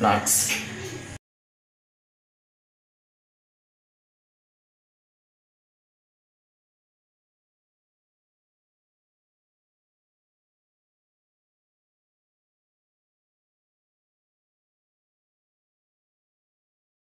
Nice.